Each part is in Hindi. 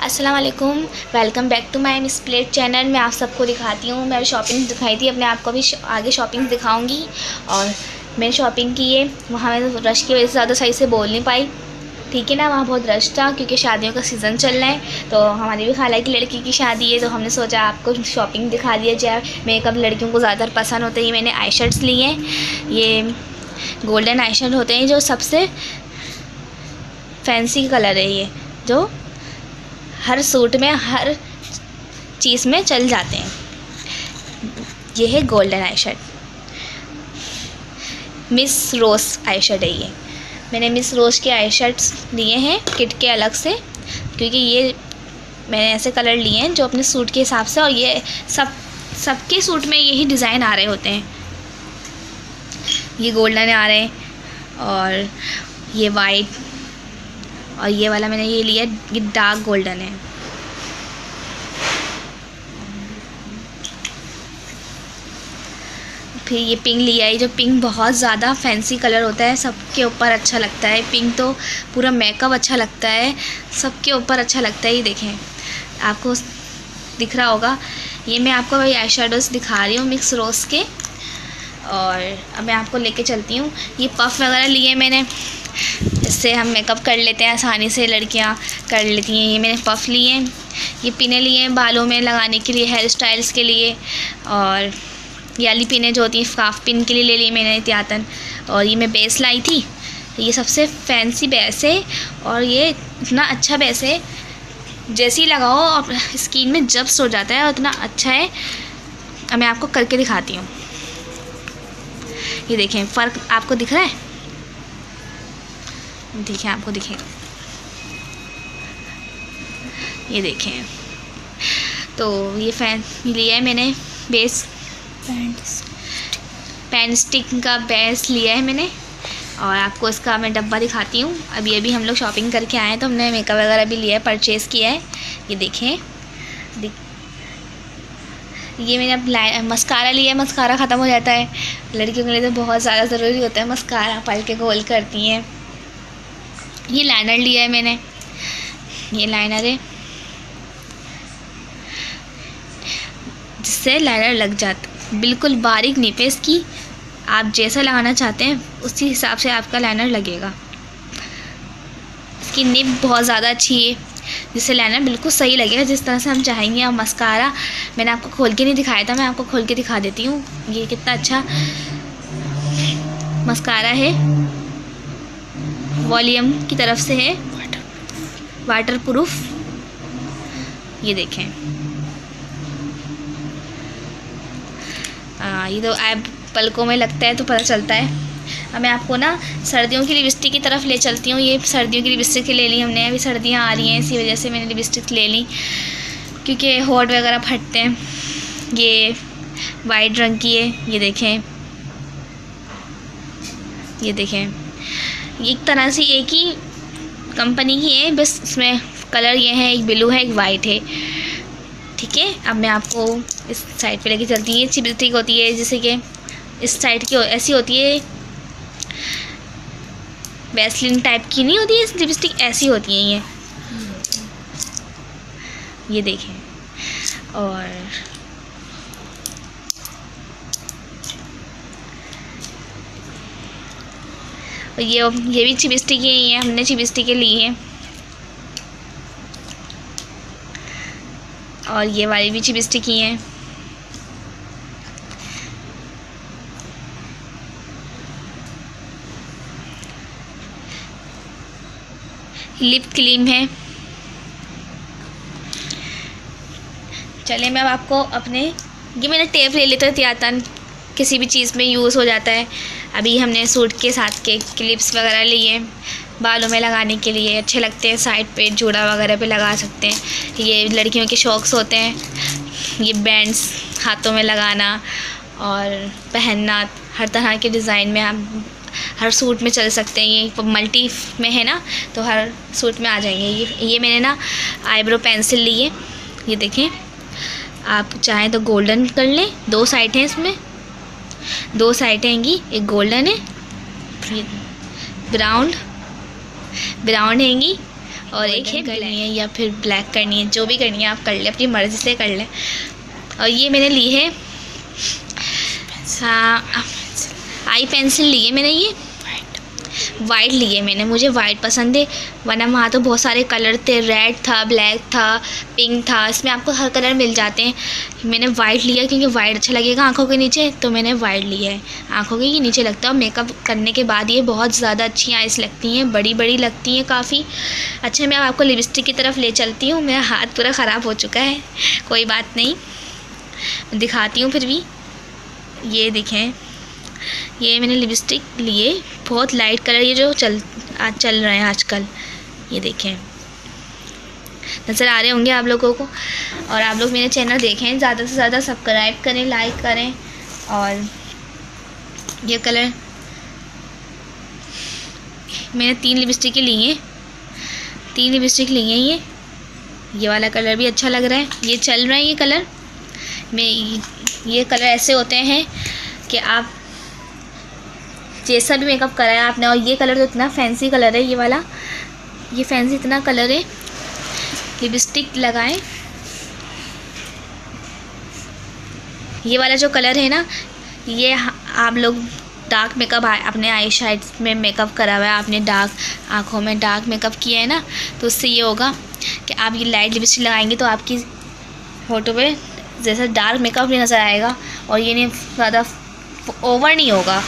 अस्सलाम वालेकुम welcome back to my Miss Plate channel मैं आप सबको दिखाती हूँ। मैं शॉपिंग दिखाई थी। अपने आप को भी आगे शॉपिंग दिखाऊँगी। और मैंने शॉपिंग की है वहाँ मैं रश की वजह से ज़्यादा सही से बोल नहीं पाई। ठीक है ना? वहाँ बहुत रश था, क्योंकि शादियों का सीज़न चल रहा है। तो हमारी भी खाला की लड़की की शादी है। तो हमने सोचा आपको शॉपिंग दिखा दिया जाए। मेकअप लड़कियों को ज़्यादातर पसंद होते हैं। मैंने आई शर्ट्स लिए हैं। ये गोल्डन आई शर्ट होते हैं, जो सबसे फैंसी कलर है ये। जो हर सूट में, हर चीज़ में चल जाते हैं। ये है golden eyeshadow Miss Rose eyeshadow है ये। मैंने मिस रोज़ के आई शर्ट्स लिए हैं किट के अलग से, क्योंकि ये मैंने ऐसे कलर लिए हैं जो अपने सूट के हिसाब से और ये सब, सबके सूट में यही डिज़ाइन आ रहे होते हैं। ये गोल्डन आ रहे हैं और ये वाइट और ये वाला मैंने ये लिया ये डार्क गोल्डन है। फिर ये पिंक लिया है, जो पिंक बहुत ज़्यादा फैंसी कलर होता है, सबके ऊपर अच्छा लगता है। पिंक तो पूरा मेकअप अच्छा लगता है, सबके ऊपर अच्छा लगता है, ये देखें। आपको दिख रहा होगा, ये मैं आपको भाई आई शेडोज़ दिखा रही हूँ मिक्स रोज़ के। और अब मैं आपको लेके चलती हूँ। ये पफ़ वगैरह लिए मैंने। इससे हम मेकअप कर लेते हैं, आसानी से लड़कियाँ कर लेती हैं। ये मैंने पफ़ लिए हैं, ये पिने लिए हैं बालों में लगाने के लिए हेयर स्टाइल्स के लिए और याली पिने जो होती हैं स्काफ पिन के लिए ले ली मैंने एहतियातन और ये मैं बेस लाई थी। ये सबसे फैंसी बेस है और ये इतना अच्छा बेस है, जैसे ही लगाओ और स्किन में जब सो जाता है और उतना अच्छा है। मैं आपको करके दिखाती हूँ। ये देखें, फ़र्क आपको दिख रहा है? देखिए आपको दिखेगा। ये देखें। तो ये फ़ैन लिया है मैंने, बेस। पेन स्टिक का बेस लिया है मैंने। और आपको इसका मैं डब्बा दिखाती हूँ। अभी अभी हम लोग शॉपिंग करके आए हैं तो हमने मेकअप वगैरह भी लिया है, परचेज़ किया है। ये देखें। ये मैंने अब मस्कारा लिया है, मस्कारा ख़त्म हो जाता है। लड़कियों के लिए तो बहुत ज़्यादा ज़रूरी होता है मस्कारा, पल के गोल करती हैं। ये लाइनर लिया है मैंने। ये लाइनर है। जिससे लाइनर लग जाता बिल्कुल बारीक निप है इसकी आप जैसा लगाना चाहते हैं, उसी हिसाब से आपका लाइनर लगेगा। इसकी निप बहुत ज़्यादा अच्छी है। जिससे लाइनर बिल्कुल सही लगेगा। जिस तरह से हम चाहेंगे और मस्कारा मैंने आपको खोल के नहीं दिखाया था, मैं आपको खोल के दिखा देती हूँ। ये कितना अच्छा मस्कारा है। वॉल्यूम की तरफ़ से है। वाटर प्रूफ ये देखें। आ, ये तो ऐप पलकों में लगता है तो पता चलता है। अब मैं आपको ना सर्दियों की लिपस्टिक की तरफ़ ले चलती हूँ। ये सर्दियों की लिपस्टिक ले ली हमने। अभी सर्दियाँ आ रही हैं इसी वजह से मैंने लिपस्टिक ले ली। क्योंकि होट वगैरह फटते हैं। ये वाइट रंग की है। ये देखें। ये देखें। एक तरह से एक ही कंपनी की है, बस इसमें कलर ये है, एक ब्लू है, एक वाइट है। ठीक है, अब मैं आपको इस साइड पे लेके चलती हूँ। ये चिपस्टिक होती है, जैसे कि इस साइड की ऐसी होती है वैसलिन टाइप की नहीं होती है लिपस्टिक ऐसी होती है ये। ये देखें। और ये ये भी चिबिस्टिक ही है, हमने चिबिस्टिकें ली हैं और ये वाली भी चिबिस्टिक ही हैं। लिप क्रीम है। चलिए, मैं अब आपको अपने, ये मैंने टेप ले लेता त्यातन किसी भी चीज़ में यूज़ हो जाता है। अभी हमने सूट के साथ के क्लिप्स वगैरह लिए, बालों में लगाने के लिए, अच्छे लगते हैं, साइड पे जोड़ा वगैरह पे लगा सकते हैं। ये लड़कियों के शौक़ होते हैं, ये बैंड्स हाथों में लगाना और पहनना, हर तरह के डिज़ाइन में हम हर सूट में चल सकते हैं। ये मल्टी में है ना तो हर सूट में आ जाएँगे। ये ये मैंने ना आईब्रो पेंसिल ली है ये देखें, आप चाहें तो गोल्डन कर लें, दो साइड हैं इसमें दो साइड हैंगी एक गोल्डन है ब्राउन ब्राउन हैंगी और एक है करनी है या फिर ब्लैक करनी है जो भी करनी है आप कर लें अपनी मर्ज़ी से कर लें। और ये मैंने ली है हाँ आई पेंसिल ली है मैंने ये। वाइट लिए मैंने, मुझे वाइट पसंद है। वरना वहाँ तो बहुत सारे कलर थे रेड था ब्लैक था पिंक था, इसमें आपको हर कलर मिल जाते हैं। मैंने वाइट लिया क्योंकि वाइट अच्छा लगेगा आँखों के नीचे तो मैंने वाइट लिया है। आँखों के नीचे लगता है मेकअप करने के बाद ये बहुत ज़्यादा अच्छी आइस लगती हैं बड़ी बड़ी लगती हैं काफ़ी। अच्छा मैं आपको लिपस्टिक की तरफ़ ले चलती हूँ, मेरा हाथ पूरा ख़राब हो चुका है, कोई बात नहीं। दिखाती हूँ फिर भी। ये दिखें, ये मैंने लिपस्टिक लिए। बहुत लाइट कलर ये जो चल आज चल रहे हैं आजकल, ये देखें। नज़र आ रहे होंगे आप लोगों को। और आप लोग मेरे चैनल देखें, ज़्यादा से ज़्यादा सब्सक्राइब करें लाइक करें। और ये कलर मैंने तीन लिपस्टिक ली हैं। तीन लिपस्टिक ली हैं ये। ये वाला कलर भी अच्छा लग रहा है। ये चल रहा है ये कलर मैं, ये कलर ऐसे होते हैं कि आप जैसा भी मेकअप कराया आपने, और ये कलर तो इतना फैंसी कलर है, ये वाला। ये फैंसी इतना कलर है। लिपस्टिक लगाएँ। ये वाला जो कलर है ना, ये आप लोग डार्क मेकअप अपने आई शाइड में मेकअप करा हुआ है, आपने डार्क आँखों में डार्क मेकअप किया है ना तो उससे ये होगा कि आप ये लाइट लिपस्टिक लगाएँगे तो आपकी फ़ोटो पे जैसा डार्क मेकअप भी नज़र आएगा, और ये नहीं ज़्यादा ओवर नहीं होगा।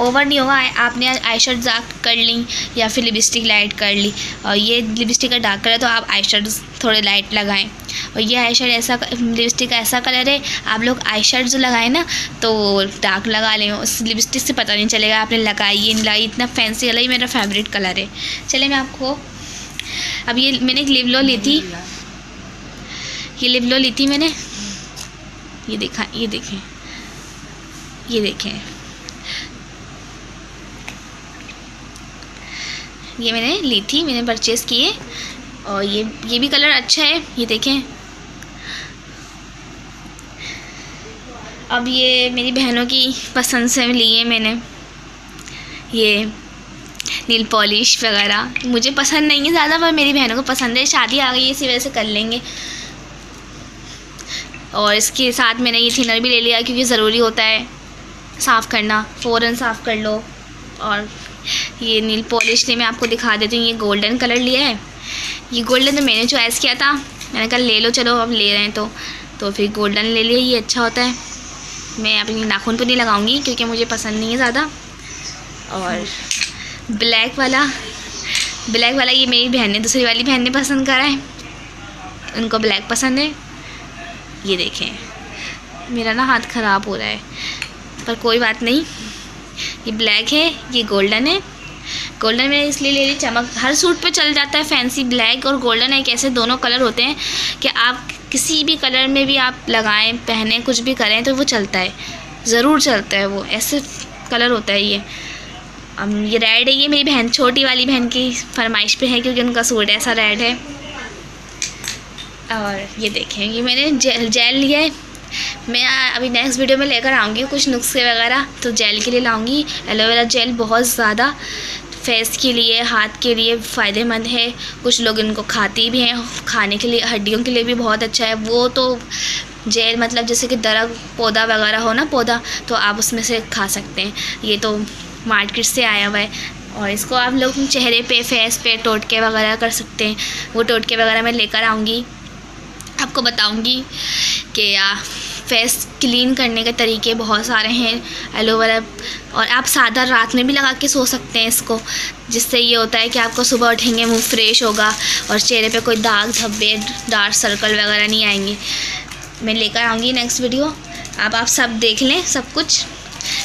ओवर नहीं होगा आपने आई शेड डार्क कर ली या फिर लिपस्टिक लाइट कर ली। और ये लिपस्टिक का डार्क कलर तो आप आई शेड थोड़े लाइट लगाएँ। और ये आई शेड ऐसा लिपस्टिक का ऐसा कलर है, आप लोग आई शेड जो लगाएँ ना तो डार्क लगा लें। उस लिपस्टिक से पता नहीं चलेगा, आपने लगाई ये लगाई, इतना फैंसी कलर ही मेरा फेवरेट कलर है। चले मैं आपको, अब ये मैंने एक लिवलो ली थी। ये लिवलो ली थी मैंने। ये देखा, ये देखें ये देखें। ये मैंने ली थी, मैंने परचेज़ किए। और ये ये भी कलर अच्छा है, ये देखें। अब ये मेरी बहनों की पसंद से लिए मैंने। ये नील पॉलिश वगैरह। मुझे पसंद नहीं है ज़्यादा, पर मेरी बहनों को पसंद है। शादी आ गई है, इसी वजह से कर लेंगे। और इसके साथ मैंने ये थिनर भी ले लिया, क्योंकि ज़रूरी होता है। साफ़ करना फ़ौर साफ़ कर लो। और ये नील पॉलिश ने मैं आपको दिखा देती हूँ, ये गोल्डन कलर लिया है। ये गोल्डन तो मैंने चॉइस किया था, मैंने कहा ले लो, चलो अब ले रहे हैं तो तो फिर गोल्डन ले लिया ये अच्छा होता है। मैं अपनी नाखून तो नहीं लगाऊँगी क्योंकि मुझे पसंद नहीं है ज़्यादा। और ब्लैक वाला ब्लैक वाला ये मेरी बहन ने, दूसरी वाली बहन ने पसंद करा है। उनको ब्लैक पसंद है। ये देखें, मेरा ना हाथ ख़राब हो रहा है, पर कोई बात नहीं। ये ब्लैक है, ये गोल्डन है। गोल्डन मैंने इसलिए ले ली, चमक, हर सूट पे चल जाता है फैंसी ब्लैक और गोल्डन एक ऐसे दोनों कलर होते हैं कि आप किसी भी कलर में भी आप लगाएँ, पहने, कुछ भी करें तो वो चलता है। ज़रूर चलता है वो, ऐसे कलर होता है ये। अब ये रेड है, ये मेरी बहन, छोटी वाली बहन की फरमाइश पे है क्योंकि उनका सूट ऐसा रेड है। और ये देखें, ये मैंने जेल जेल लिया है। मैं अभी नेक्स्ट वीडियो में लेकर आऊँगी कुछ नुस्खे वगैरह तो जेल के लिए लाऊँगी। एलोवेरा जेल बहुत ज़्यादा फेस के लिए, हाथ के लिए फ़ायदेमंद है। कुछ लोग इनको खाती भी हैं, खाने के लिए, हड्डियों के लिए भी बहुत अच्छा है। वो तो जेल मतलब जैसे कि दरग पौधा वगैरह हो ना पौधा तो आप उसमें से खा सकते हैं। ये तो मार्केट से आया हुआ है। और इसको आप लोग चेहरे पे फेस पे, टोटके वगैरह कर सकते हैं। वो टोटके वगैरह मैं लेकर आऊँगी। आपको बताऊँगी कि फेस क्लीन करने के तरीके बहुत सारे हैं एलोवेरा और आप सादा रात में भी लगा के सो सकते हैं इसको। जिससे ये होता है कि आपको सुबह उठेंगे, मुँह फ्रेश होगा और चेहरे पे कोई दाग, धब्बे डार्क सर्कल वगैरह नहीं आएँगे। मैं लेकर आऊँगी नेक्स्ट वीडियो अब आप सब देख लें सब कुछ।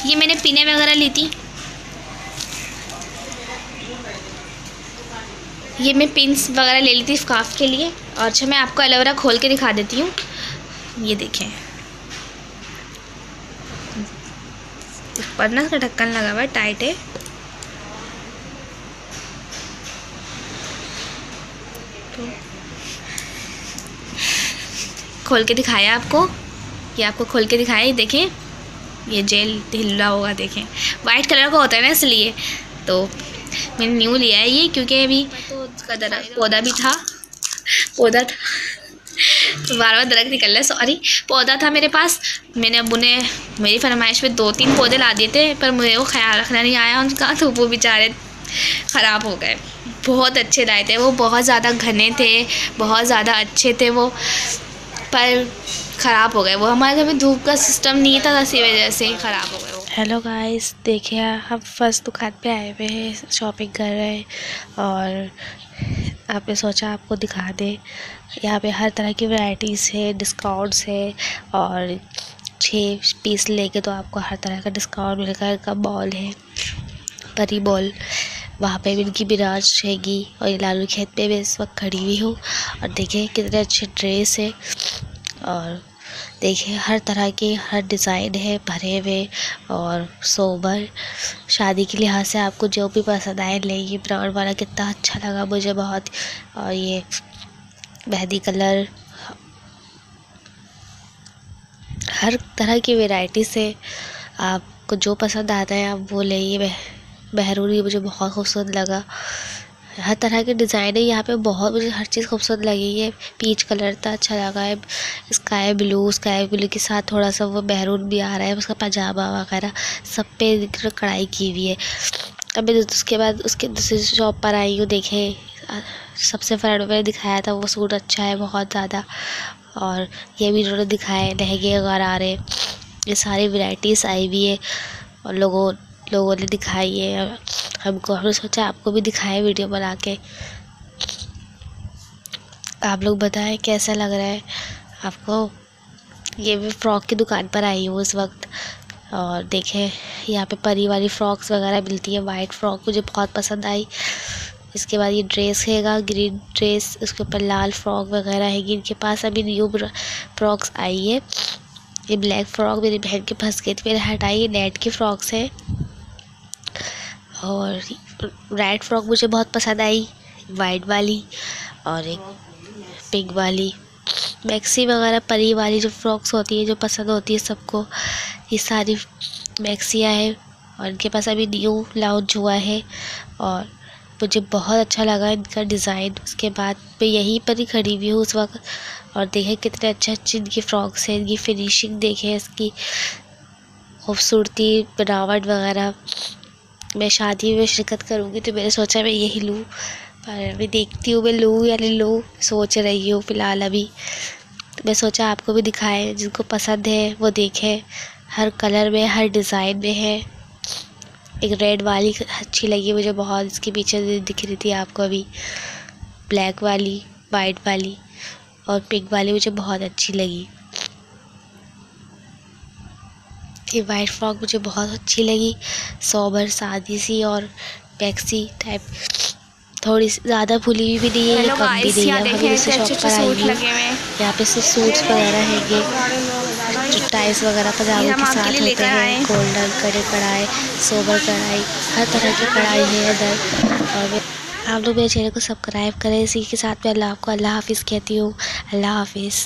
ये मैंने पीने वगैरह ली थी। ये मैं पिंस वगैरह ले ली थी स्काफ के लिए। अच्छा मैं आपको एलोवेरा खोल के दिखा देती हूँ। ये देखें। ऊपर ना इसका ढक्कन लगा हुआ है टाइट है। तो खोल के दिखाया आपको? ये आपको खोल के दिखाया देखें। ये जेल हिला होगा देखें। वाइट कलर का होता है ना इसलिए। तो मैंने न्यू लिया है ये क्योंकि अभी तो उसका पौधा भी था। पौधा था। बार बार दरख्त निकल रहा है सॉरी पौधा था मेरे पास। मैंने अबू ने मेरी फरमाइश में दो तीन पौधे ला दिए थे, पर मुझे वो ख्याल रखना नहीं आया उनका तो वो बेचारे ख़राब हो गए। बहुत अच्छे लाए थे वो, बहुत ज़्यादा घने थे, बहुत ज़्यादा अच्छे थे वो, पर ख़राब हो गए। वो हमारे घर में धूप का सिस्टम नहीं था, इसी वजह से ख़राब हो गए हेलो गाइस देखिए, हम फ़र्स्ट दुकान पे आए हुए हैं शॉपिंग कर रहे हैं, और आपने सोचा आपको दिखा दें। यहाँ पे हर तरह की वैरायटीज़ है डिस्काउंट्स है और छः पीस लेके तो आपको हर तरह का डिस्काउंट मिलेगा। इनका बॉल है, परी बॉल वहाँ पे भी इनकी बिराज रहेगी और ये लालू खेत पे भी इस वक्त खड़ी हुई हूँ। और देखें कितने अच्छे ड्रेस है और देखिए, हर तरह के हर डिज़ाइन है, भरे हुए और सोबर। शादी के लिहाज से आपको जो भी पसंद आए ले ये ब्राउन वाला कितना अच्छा लगा मुझे बहुत। और ये मेहंदी कलर, हर तरह की वेराइटी से आपको जो पसंद आता है, आप वो ले ये बहरूरी मुझे बहुत खूबसूरत लगा। हर तरह के डिज़ाइन है यहाँ पे बहुत, मुझे हर चीज़ खूबसूरत लगी है। पीच कलर था अच्छा लगा है। स्काई ब्लू स्काई ब्लू के साथ थोड़ा सा वो बैरून भी आ रहा है, उसका पजामा वगैरह सब पे कढ़ाई की हुई है। अभी उसके बाद, उसके दूसरी शॉप पर आई हूँ, देखे, सबसे फ्रेंड में दिखाया था, वो सूट अच्छा है, बहुत ज़्यादा। और ये भी इन्होंने दिखाए, लहंगे वगैरह आ रहे ये सारी वैरायटीज़ आई हुई है और लोगों लोगों ने दिखाई है। हमको, हमने सोचा आपको भी दिखाएँ वीडियो बना के। आप लोग बताएँ कैसा लग रहा है? आपको ये भी फ्रॉक की दुकान पर आई हूँ उस वक्त। और देखें, यहाँ पे परी वाली फ्रॉक्स वगैरह मिलती है। वाइट फ्रॉक मुझे बहुत पसंद आई। इसके बाद ये ड्रेस हैगा, ग्रीन ड्रेस, उसके ऊपर लाल फ्रॉक वगैरह है इनके पास अभी न्यू फ्रॉक्स आई है। ये ब्लैक फ्रॉक मेरी बहन के फंस गई थी। मैंने हटाई ये नेट की फ्रॉक्स है। और रेड फ्रॉक मुझे बहुत पसंद आई वाइट वाली और एक पिंक वाली। मैक्सी वगैरह परी वाली जो फ्रॉक्स होती है, जो पसंद होती है सबको, ये सारी मैक्सियाँ हैं और इनके पास अभी न्यू लाउंज हुआ है और मुझे बहुत अच्छा लगा इनका डिज़ाइन उसके बाद मैं यहीं पर ही खड़ी हुई हूँ उस वक्त और देखें कितने अच्छे अच्छे इनकी फ्रॉक्स हैं, इनकी फिनिशिंग देखें, इसकी खूबसूरती, बनावट वगैरह। मैं शादी में शिरकत करूँगी तो मैंने सोचा मैं यही लूँ। पर अभी देखती हूँ, मैं लूँ या नहीं लूँ, सोच रही हूँ फ़िलहाल अभी। तो मैं सोचा आपको भी दिखाए, जिनको पसंद है, वो देखें। हर कलर में, हर डिज़ाइन में है। एक रेड वाली अच्छी लगी मुझे बहुत, इसके पीछे दिख रही थी आपको अभी। ब्लैक वाली, वाइट वाली और पिंक वाली मुझे बहुत अच्छी लगी। ये वाइट फ्रॉक मुझे बहुत अच्छी लगी सोबर सादी सी और पैक्सी टाइप थोड़ी ज़्यादा फुली हुई भी नहीं है कम भी नहीं है। हम इसे शॉप पर आई यहाँ पे सिर्फ़ सूट्स वगैरह है ये जो टाइल्स वगैरह पजामों के साथ होते हैं गोल्डन कड़े कढ़ाई सोबर कढ़ाई हर तरह की कढ़ाई है इधर। और आप लोग मेरे चैनल को सब्सक्राइब करें इसी के साथ मैं अल्लाह आपको अल्लाह हाफिज़ कहती हूँ। अल्लाह हाफिज़।